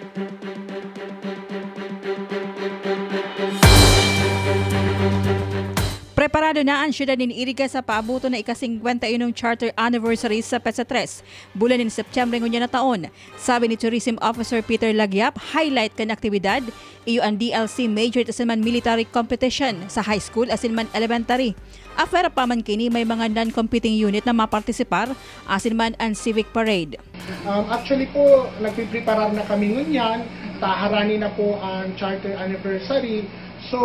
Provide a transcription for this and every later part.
thank you Preparado na ang syudad ni Iriga sa paabuto na ika-51 charter anniversary sa PESA 3, bulan ng Setyembre ngunya na taon. Sabi ni Tourism Officer Peter Lagyap, highlight kan aktibidad, iyo ang DLC Major Asinman Military Competition sa high school asinman elementary. Afera pa man kini may mga non-competing unit na mapartisipar, asinman ang civic parade. Um, actually po, nagpipreparar na kami ngunyan. Taharani na po ang charter anniversary. So,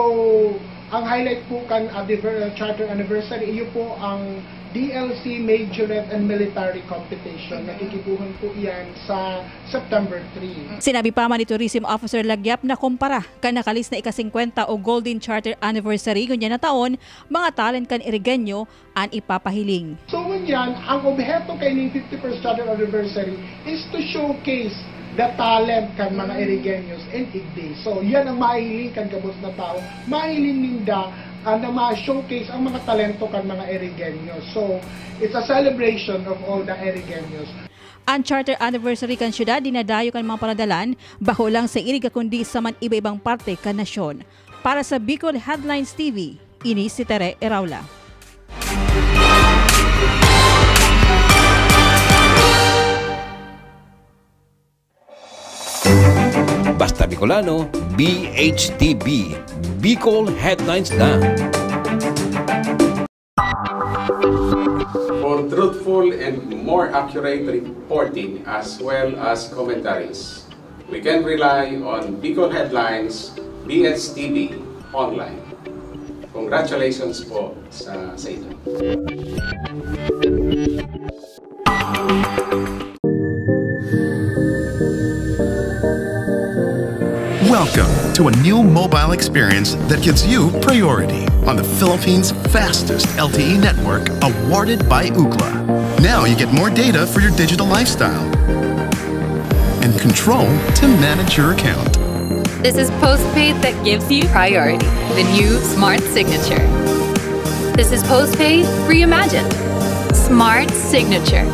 ang highlight po kan uh, diver- charter anniversary, iyo po ang DLC Majorette and Military Competition. Nakikibuhan po iyan sa September 3. Sinabi pa man ni Tourism Officer Lagyap na kumpara kan nakalis na ika-50 o Golden Charter Anniversary ngunya na taon, mga talent kan Irigenyo ang ipapahiling. So ngunyan, ang obheto kay ning 51st charter anniversary is to showcase the talent kan mga Irigenyos and Igday. So yan ang mahiling kan kabos na tao. Mahiling ninda uh, na ma-showcase ang mga talento kan mga Irigenyos. So it's a celebration of all the Irigenyos. Ang charter anniversary kan syudad dinadayo kan mga panadalan baho lang sa Iriga kundi sa man iba-ibang parte kan nasyon. Para sa Bicol Headlines TV, ini si Tere Eraula. Basta Bicolano, BHTB, Bicol Headlines na. for truthful and more accurate reporting as well as commentaries. We can rely on Bicol Headlines, BSTV, online. Congratulations po sa, sa. To a new mobile experience that gives you priority on the Philippines' fastest LTE network awarded by Ookla. Now you get more data for your digital lifestyle and control to manage your account. This is postpaid that gives you priority. The new Smart Signature. This is postpaid reimagined. Smart Signature.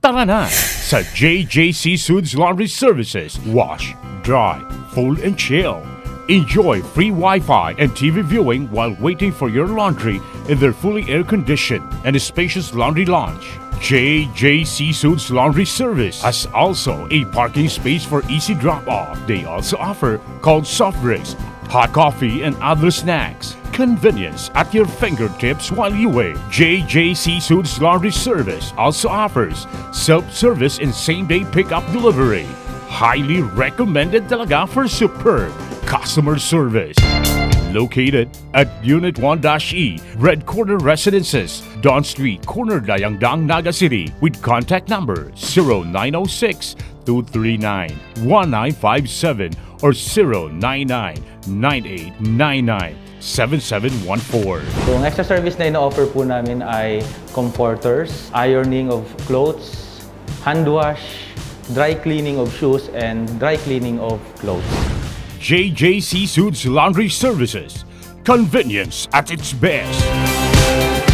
Tara na sa JJC Suits Laundry Services. Wash, dry, fold, and chill. Enjoy free Wi-Fi and TV viewing while waiting for your laundry in their fully air-conditioned and spacious laundry lounge. JJC Suits Laundry Service has also a parking space for easy drop-off. They also offer cold soft drinks, hot coffee, and other snacks. Convenience at your fingertips while you wait. JJC Suits Laundry Service also offers self-service and same-day pickup delivery. Highly recommended talaga for superb customer service. Located at Unit 1-E, Red Corner Residences, Don Street, Corner Dayangdang, Naga City, with contact number 0906 239 1957 or 099 9899 7714. So, ang extra service na ino-offer po namin ay comforters, ironing of clothes, hand wash, dry cleaning of shoes, and dry cleaning of clothes. JJC Suits Laundry Services. Convenience at its best.